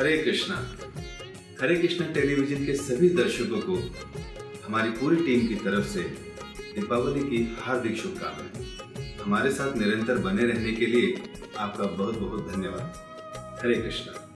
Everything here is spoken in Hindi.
हरे कृष्णा। हरे कृष्णा टेलीविज़न के सभी दर्शकों को हमारी पूरी टीम की तरफ़ से दीपावली की हार्दिक शुभकामनाएँ। हमारे साथ निरंतर बने रहने के लिए आपका बहुत बहुत धन्यवाद। हरे कृष्णा।